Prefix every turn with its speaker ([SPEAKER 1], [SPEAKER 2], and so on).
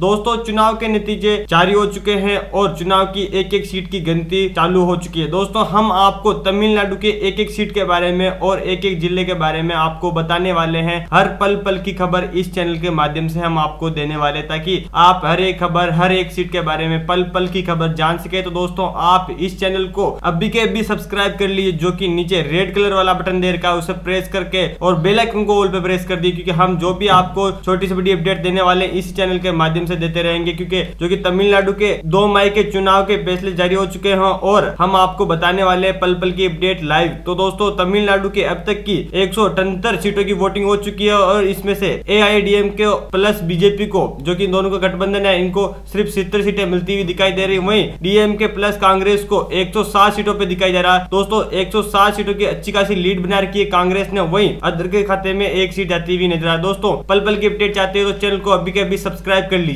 [SPEAKER 1] दोस्तों, चुनाव के नतीजे जारी हो चुके हैं और चुनाव की एक एक सीट की गिनती चालू हो चुकी है। दोस्तों, हम आपको तमिलनाडु के एक एक सीट के बारे में और एक एक ज़िले के बारे में आपको बताने वाले हैं। हर पल पल की खबर इस चैनल के माध्यम से हम आपको देने वाले ताकि आप हर एक खबर, हर एक सीट के बारे में पल पल की खबर जान सके। तो दोस्तों, आप इस चैनल को अभी के अभी सब्सक्राइब कर लीजिए, जो की नीचे रेड कलर वाला बटन दे रखा है, उसे प्रेस करके और बेलाइकन को ऑल पे प्रेस कर दिए क्योंकि हम जो भी आपको छोटी से बड़ी अपडेट देने वाले इस चैनल के माध्यम से देते रहेंगे, क्योंकि जो कि तमिलनाडु के दो मई के चुनाव के फैसले जारी हो चुके हैं और हम आपको बताने वाले हैं पल पल की अपडेट लाइव तो दोस्तों, तमिलनाडु के अब तक की एक सौ अठहत्तर सीटों की वोटिंग हो चुकी है और इसमें से एआईडीएम के प्लस बीजेपी को, जो की दोनों का गठबंधन है, इनको सिर्फ़ सितर सीटें मिलती हुई दिखाई दे रही वही डीएम के प्लस कांग्रेस को एक सौ सात सीटों पे दिखाई दे रहा दोस्तों, एक सौ सात सीटों की अच्छी खासी लीड बना रखी है कांग्रेस ने। वही अदर के खाते में एक सीट आती हुई नज़र आ दोस्तों पल पल की अपडेट चाहते हो तो चैनल को अभी के अभी सब्सक्राइब कर लीजिए।